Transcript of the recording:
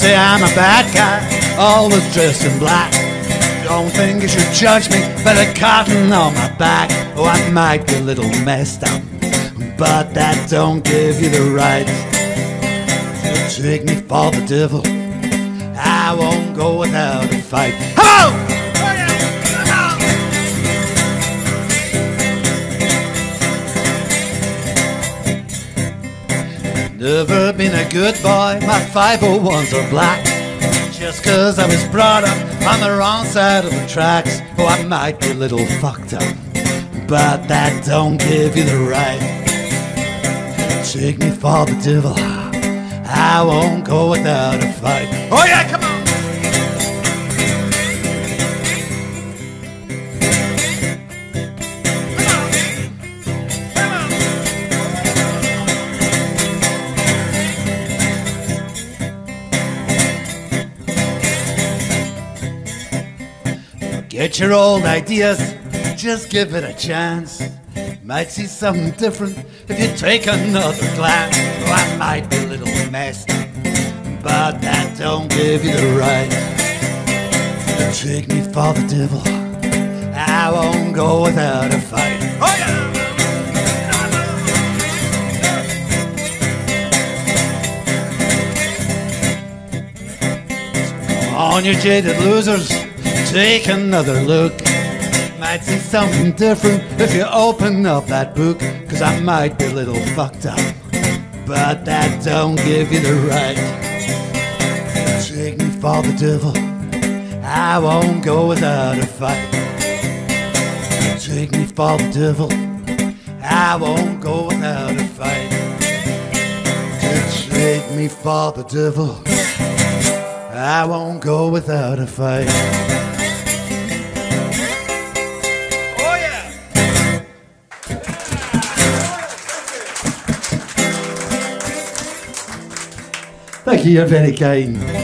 say I'm a bad guy, always dressed in black. Don't think you should judge me by the cotton on my back. Oh, I might be a little messed up, but that don't give you the right to take me for the devil. I won't go without a fight. Hello! Never been a good boy, my 501s are black. Just cause I was brought up on the wrong side of the tracks. Oh, I might be a little fucked up, but that don't give you the right. Take me for the devil, I won't go without a fight. Oh, yeah, come on! Get your old ideas, just give it a chance. Might see something different if you take another glance. Oh, I might be a little messed, but that don't give you the right to take me for the devil. I won't go without a fight. Oh yeah! On you jaded losers, take another look. Might see something different if you open up that book. Cause I might be a little fucked up, but that don't give you the right. Take me for the devil, I won't go without a fight. Take me for the devil, I won't go without a fight. Take me for the devil. I won't go without a fight. megilve velikain.